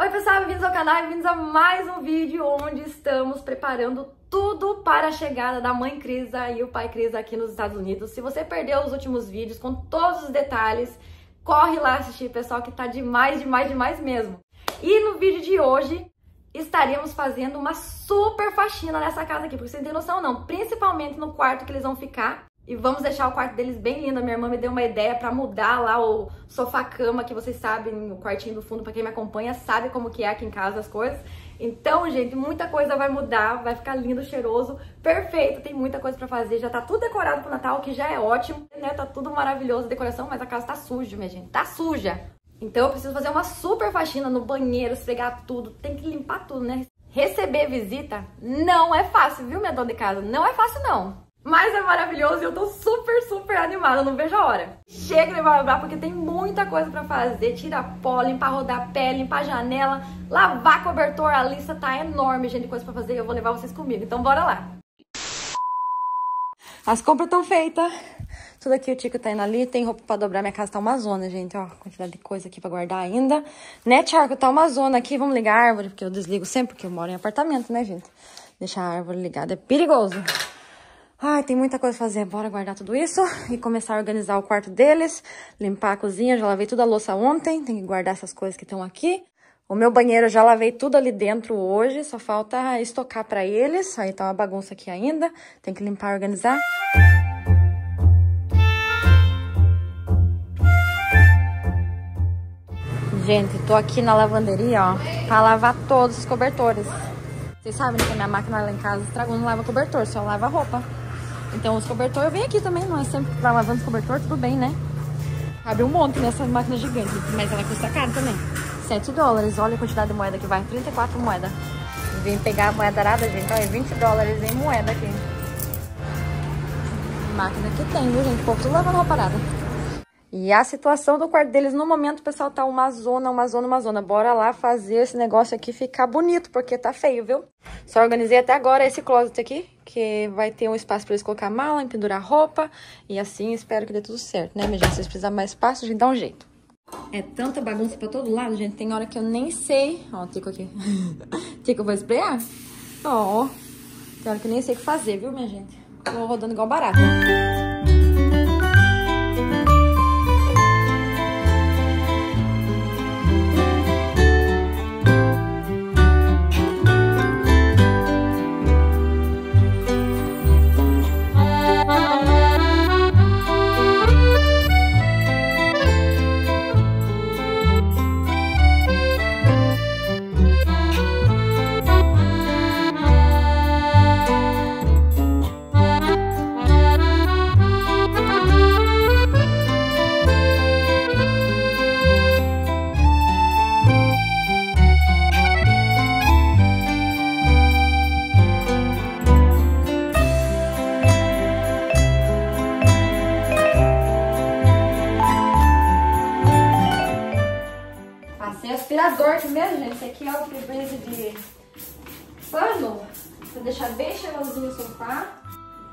Oi pessoal, bem-vindos ao canal, bem-vindos a mais um vídeo onde estamos preparando tudo para a chegada da mãe Crisa e o pai Crisa aqui nos Estados Unidos. Se você perdeu os últimos vídeos com todos os detalhes, corre lá assistir, pessoal, que tá demais, demais, demais mesmo. E no vídeo de hoje estaríamos fazendo uma super faxina nessa casa aqui, porque vocês não tem noção não, principalmente no quarto que eles vão ficar. E vamos deixar o quarto deles bem lindo. A minha irmã me deu uma ideia para mudar lá o sofá-cama, que vocês sabem, o quartinho do fundo, para quem me acompanha, sabe como que é aqui em casa as coisas. Então, gente, muita coisa vai mudar, vai ficar lindo, cheiroso, perfeito. Tem muita coisa para fazer, já tá tudo decorado pro Natal, que já é ótimo, né? Tá tudo maravilhoso, decoração, mas a casa tá suja, minha gente, tá suja. Então eu preciso fazer uma super faxina no banheiro, esfregar tudo, tem que limpar tudo, né? Receber visita não é fácil, viu, minha dona de casa? Não é fácil, não. Mas é maravilhoso e eu tô super, super animada, não vejo a hora. Chega de blá porque tem muita coisa pra fazer. Tira pó, limpar rodapé, limpar janela, lavar cobertor. A lista tá enorme, gente, de coisa pra fazer e eu vou levar vocês comigo. Então bora lá. As compras estão feitas. Tudo aqui o Tico tá indo ali. Tem roupa pra dobrar. Minha casa tá uma zona, gente. Ó, quantidade de coisa aqui pra guardar ainda. Né, Tiago? Tá uma zona aqui. Vamos ligar a árvore, porque eu desligo sempre, porque eu moro em apartamento, né, gente? Deixar a árvore ligada é perigoso. Ai, tem muita coisa a fazer. Bora guardar tudo isso e começar a organizar o quarto deles, limpar a cozinha. Já lavei toda a louça ontem, tem que guardar essas coisas que estão aqui. O meu banheiro já lavei tudo ali dentro hoje, só falta estocar para eles. Aí tá uma bagunça aqui ainda, tem que limpar e organizar. Gente, tô aqui na lavanderia, ó, pra lavar todos os cobertores. Vocês sabem que a minha máquina lá em casa estragou, não lava cobertor, só lava roupa. Então os cobertores, eu venho aqui também, não é sempre pra lavando os cobertor, tudo bem, né? Cabe um monte nessa máquina gigante, mas ela custa caro também. 7 dólares, olha a quantidade de moeda que vai, 34 moedas. Vim pegar a moeda arada, gente, olha, 20 dólares em moeda aqui. Máquina que tem, viu, gente? O povo tudo lavando roupa arada. E a situação do quarto deles, no momento, pessoal, tá uma zona, uma zona, uma zona. Bora lá fazer esse negócio aqui ficar bonito, porque tá feio, viu? Só organizei até agora esse closet aqui, que vai ter um espaço pra eles colocar mala, pendurar roupa. E assim, espero que dê tudo certo, né, minha gente? Se vocês precisarem mais espaço, a gente dá um jeito. É tanta bagunça pra todo lado, gente. Tem hora que eu nem sei... Ó, o Tico aqui. Tico, eu vou esprear? Ó, tem hora que eu nem sei o que fazer, viu, minha gente? Tô rodando igual barata. Aspirador aqui mesmo, gente. Esse aqui é o freezer de pano. Vou deixar bem cheirosinho o sofá.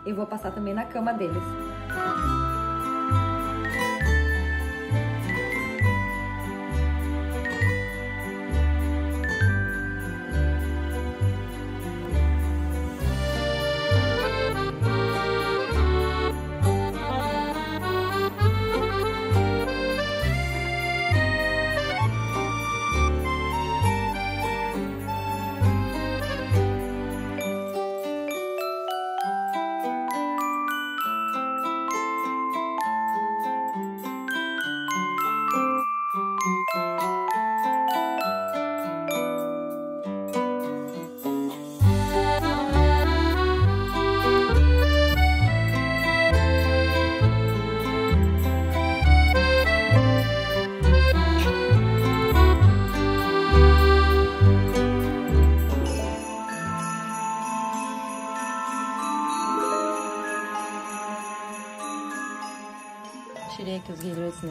E vou passar também na cama deles.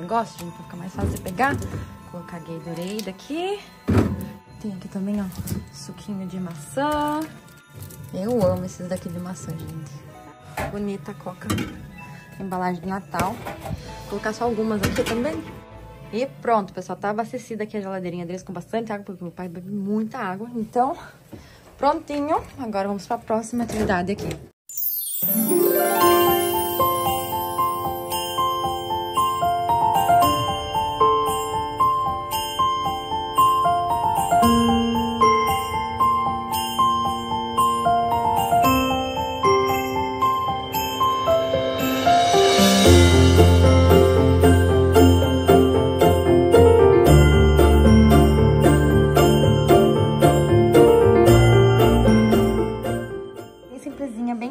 Negócio, gente, pra ficar mais fácil de pegar. Colocar Gatorade aqui. Tem aqui também, ó, suquinho de maçã. Eu amo esses daqui de maçã, gente. Bonita a coca. Embalagem de Natal. Vou colocar só algumas aqui também. E pronto, pessoal, tá abastecida aqui a geladeirinha deles com bastante água, porque meu pai bebe muita água. Então, prontinho. Agora vamos pra próxima atividade aqui.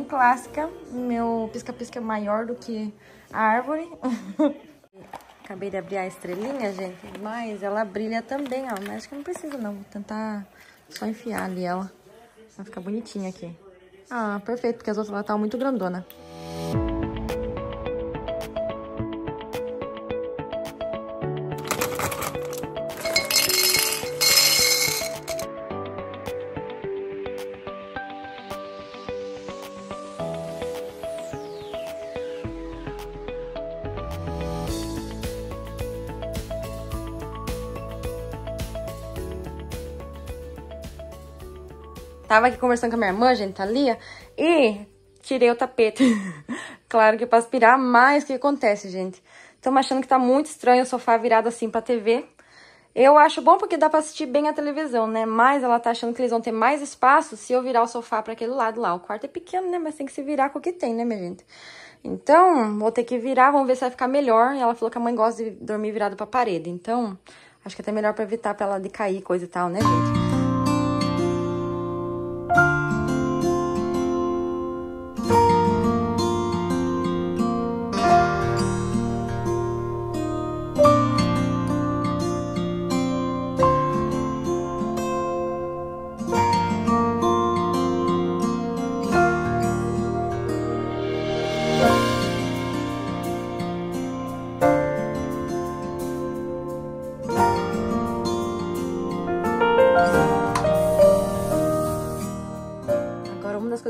Clássica. Meu pisca-pisca é maior do que a árvore. Acabei de abrir a estrelinha, gente, mas ela brilha também, ó. Mas acho que não precisa, não. Vou tentar só enfiar ali ela. Vai ficar bonitinha aqui. Ah, perfeito, porque as outras ela tá muito grandona. Tava aqui conversando com a minha irmã, gente, Thalia, e tirei o tapete. claro que pra aspirar, mas o que acontece, gente? Estamos achando que tá muito estranho o sofá virado assim pra TV. Eu acho bom porque dá pra assistir bem a televisão, né? Mas ela tá achando que eles vão ter mais espaço se eu virar o sofá pra aquele lado lá. O quarto é pequeno, né? Mas tem que se virar com o que tem, né, minha gente? Então, vou ter que virar, vamos ver se vai ficar melhor. E ela falou que a mãe gosta de dormir virado pra parede. Então, acho que é até melhor pra evitar pra ela de cair, coisa e tal, né, gente?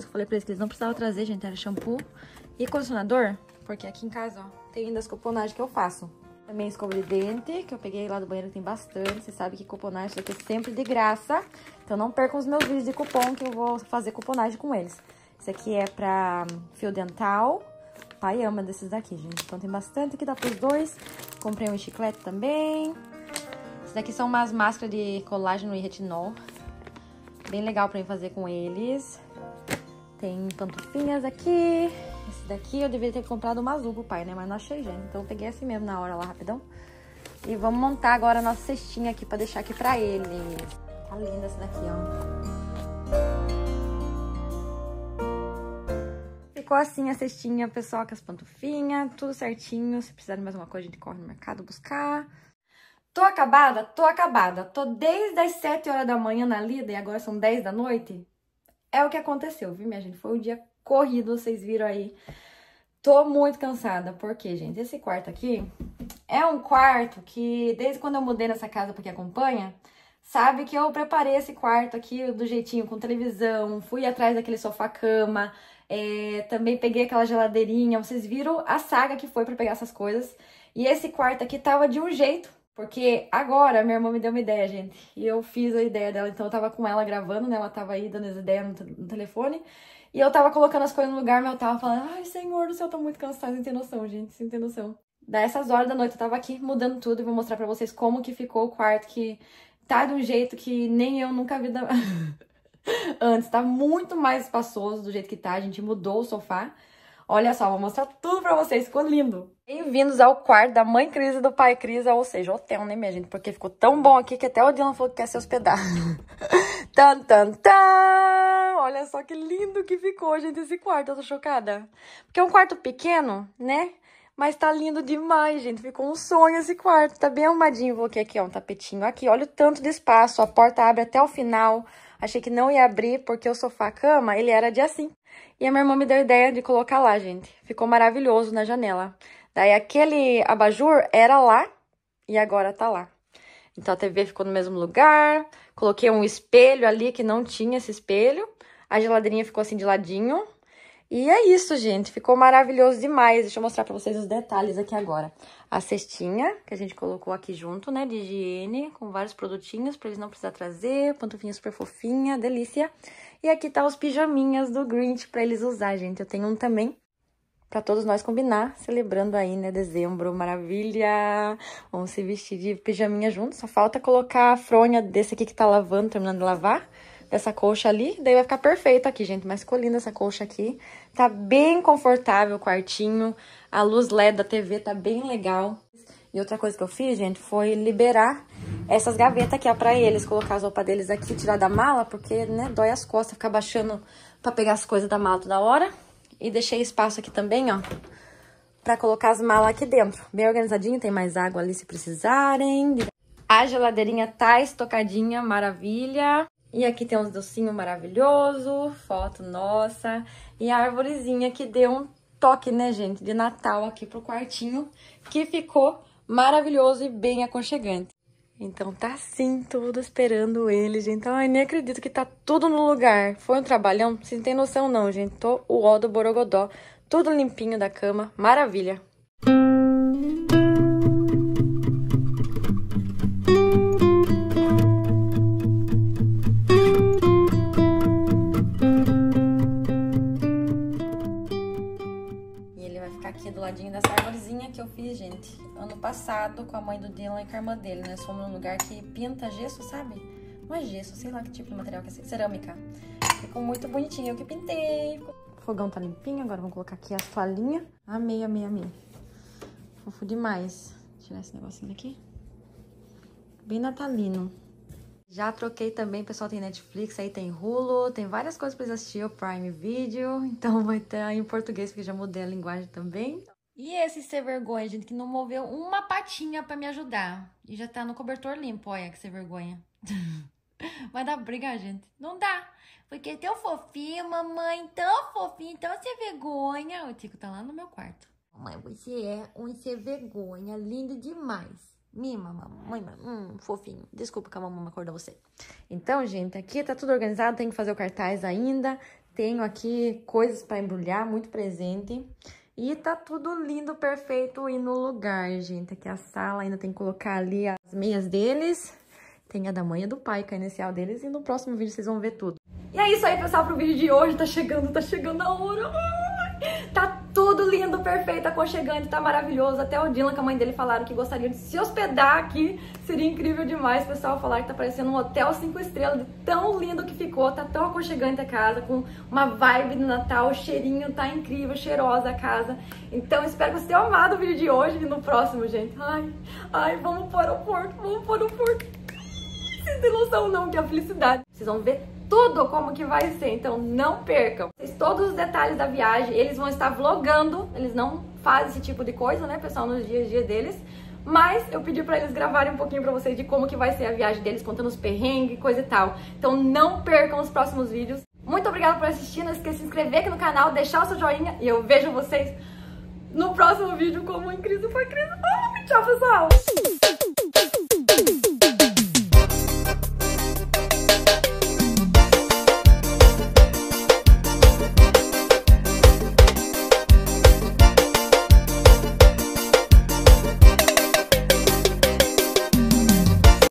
Falei pra eles que eles não precisavam trazer, gente, era shampoo e condicionador, porque aqui em casa, ó, tem ainda as cuponagens que eu faço. Também escova de dente, que eu peguei lá do banheiro, tem bastante. Você sabe que cuponagem isso aqui é sempre de graça. Então não percam os meus vídeos de cupom, que eu vou fazer cuponagem com eles. Esse aqui é pra fio dental. Pai ama desses daqui, gente. Então tem bastante aqui, dá pros dois. Comprei um chiclete também. Esses daqui são umas máscaras de colágeno e retinol. Bem legal pra mim fazer com eles. Tem pantufinhas aqui. Esse daqui eu deveria ter comprado uma azul pro pai, né? Mas não achei, gente. Então eu peguei assim mesmo na hora lá, rapidão. E vamos montar agora a nossa cestinha aqui pra deixar aqui pra ele. Tá linda essa daqui, ó. Ficou assim a cestinha, pessoal, com as pantufinhas, tudo certinho. Se precisar de mais uma coisa, a gente corre no mercado buscar. Tô acabada? Tô acabada. Tô desde as 7 horas da manhã na lida e agora são 10 da noite. É o que aconteceu, viu, minha gente? Foi um dia corrido, vocês viram aí. Tô muito cansada, porque, gente, esse quarto aqui é um quarto que, desde quando eu mudei nessa casa porque acompanha, sabe que eu preparei esse quarto aqui do jeitinho, com televisão, fui atrás daquele sofá-cama, é, também peguei aquela geladeirinha, vocês viram a saga que foi para pegar essas coisas. E esse quarto aqui tava de um jeito porque agora minha irmã me deu uma ideia, gente. E eu fiz a ideia dela. Então eu tava com ela gravando, né? Ela tava aí dando as ideias no, no telefone. E eu tava colocando as coisas no lugar, mas eu tava falando, ai, senhor do céu, eu tô muito cansada, sem ter noção, gente, sem ter noção. Dessas horas da noite eu tava aqui mudando tudo e vou mostrar pra vocês como que ficou o quarto, que tá de um jeito que nem eu nunca vi da... antes. Tá muito mais espaçoso do jeito que tá, a gente mudou o sofá. Olha só, vou mostrar tudo pra vocês, ficou lindo. Bem-vindos ao quarto da mãe Cris e do pai Cris, ou seja, hotel, né, minha gente? Porque ficou tão bom aqui que até o Dylan falou que quer se hospedar. tan, tan, tan! Olha só que lindo que ficou, gente, esse quarto, eu tô chocada. Porque é um quarto pequeno, né? Mas tá lindo demais, gente. Ficou um sonho esse quarto. Tá bem arrumadinho. Coloquei aqui, ó, um tapetinho aqui. Olha o tanto de espaço. A porta abre até o final. Achei que não ia abrir porque o sofá-cama, ele era de assim. E a minha irmã me deu a ideia de colocar lá, gente. Ficou maravilhoso na janela. Daí aquele abajur era lá e agora tá lá. Então a TV ficou no mesmo lugar. Coloquei um espelho ali que não tinha esse espelho. A geladeirinha ficou assim de ladinho. E é isso, gente. Ficou maravilhoso demais. Deixa eu mostrar pra vocês os detalhes aqui agora. A cestinha que a gente colocou aqui junto, né, de higiene, com vários produtinhos pra eles não precisar trazer. Pantufinha super fofinha, delícia. E aqui tá os pijaminhas do Grinch pra eles usar, gente. Eu tenho um também para todos nós combinar, celebrando aí, né, dezembro, maravilha. Vamos se vestir de pijaminha juntos. Só falta colocar a fronha desse aqui que tá lavando, terminando de lavar dessa colcha ali, daí vai ficar perfeito aqui, gente. Mas ficou linda essa colcha aqui. Tá bem confortável o quartinho. A luz LED da TV tá bem legal. E outra coisa que eu fiz, gente, foi liberar essas gavetas aqui, ó, pra eles. Colocar as roupas deles aqui, tirar da mala, porque, né, dói as costas ficar baixando pra pegar as coisas da mala toda hora. E deixei espaço aqui também, ó, pra colocar as malas aqui dentro. Bem organizadinho, tem mais água ali se precisarem. A geladeirinha tá estocadinha, maravilha. E aqui tem uns docinhos maravilhosos, foto nossa. E a arvorezinha que deu um toque, né, gente, de Natal aqui pro quartinho, que ficou maravilhoso e bem aconchegante. Então tá assim, tudo esperando ele, gente. Ai, nem acredito que tá tudo no lugar. Foi um trabalhão, vocês não tem noção não, gente. Tô o ó do Borogodó, tudo limpinho da cama, maravilha. ladinho dessa árvorezinha que eu fiz, gente, ano passado com a mãe do Dylan e com a irmã dele. Nós fomos num lugar que pinta gesso, sabe? Não é gesso, sei lá que tipo de material que é, cerâmica. Ficou muito bonitinho, eu que pintei. O fogão tá limpinho, agora vamos colocar aqui as toalhinhas. Amei, amei, amei. Fofo demais. Tirar esse negocinho daqui. Bem natalino. Já troquei também, pessoal tem Netflix, aí tem Hulu, tem várias coisas pra assistir, o Prime Video, então vai ter em português, porque já mudei a linguagem também. E esse ser vergonha, gente, que não moveu uma patinha para me ajudar. E já tá no cobertor limpo, olha que ser vergonha. Vai dar briga, gente. Não dá. Porque é tão fofinho, mamãe, tão fofinho, tão ser vergonha. O Tico tá lá no meu quarto. Mamãe, você é um ser vergonha, lindo demais. Mima, mamãe, hum, fofinho. Desculpa que a mamãe acordou você. Então, gente, aqui tá tudo organizado, tem que fazer o cartaz ainda. Tenho aqui coisas para embrulhar, muito presente. E tá tudo lindo, perfeito e no lugar, gente. Aqui a sala, ainda tem que colocar ali as meias deles. Tem a da mãe e do pai, que é a inicial deles. E no próximo vídeo vocês vão ver tudo. E é isso aí, pessoal, pro vídeo de hoje. Tá chegando, tá chegando a hora. Tá tudo lindo, perfeito, aconchegante, tá maravilhoso. Até o Dylan com a mãe dele falaram que gostariam de se hospedar aqui. Seria incrível demais, pessoal, falar que tá parecendo um hotel cinco estrelas, de tão lindo que ficou, tá tão aconchegante a casa, com uma vibe de Natal, o cheirinho tá incrível, cheirosa a casa. Então, espero que vocês tenham amado o vídeo de hoje e no próximo, gente. Ai, ai, vamos para o aeroporto, vamos para o aeroporto. Vocês têm noção não, que é a felicidade. Vocês vão ver tudo como que vai ser, então não percam. Todos os detalhes da viagem, eles vão estar vlogando, eles não fazem esse tipo de coisa, né, pessoal, nos dias a dia deles. Mas eu pedi para eles gravarem um pouquinho para vocês de como que vai ser a viagem deles, contando os perrengues, coisa e tal. Então não percam os próximos vídeos. Muito obrigada por assistir, não esqueça de se inscrever aqui no canal, deixar o seu joinha e eu vejo vocês no próximo vídeo como Cris foi. Oh, tchau, pessoal!